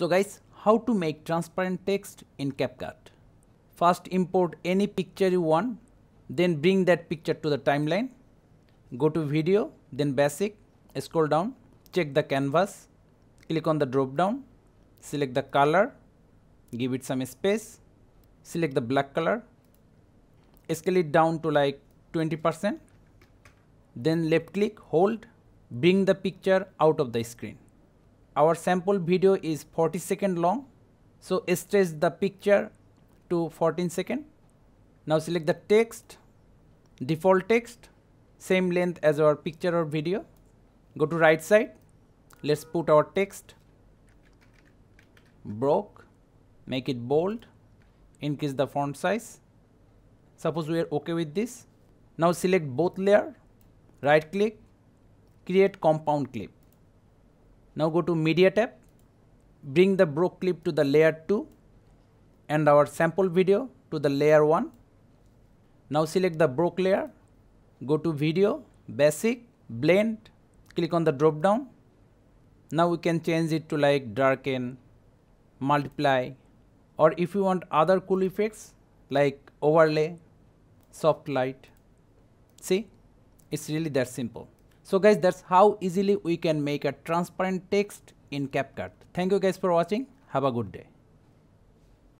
So guys, how to make transparent text in CapCut? First import any picture you want, then bring that picture to the timeline. Go to video, then basic, scroll down, check the canvas, click on the drop down, select the color, give it some space, select the black color, scale it down to like 20%, then left click, hold, bring the picture out of the screen our sample video is 40 second long. So stretch the picture to 14 second. Now select the text default text same length as our picture or video. Go to right side. Let's put our text. Broke. Make it bold. Increase the font size. Suppose we are okay with this. Now select both layer. Right click. Create compound clip now go to media tab, bring the broke clip to the layer 2 and our sample video to the layer 1. Now select the broke layer, go to video, basic, blend, click on the drop down. Now we can change it to like darken, multiply or if you want other cool effects like overlay, soft light. See, it's really that simple. So guys that's how easily we can make a transparent text in CapCut. Thank you guys for watching. Have a good day.